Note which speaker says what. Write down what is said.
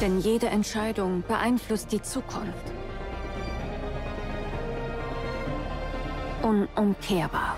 Speaker 1: Denn jede Entscheidung beeinflusst die Zukunft. Unumkehrbar.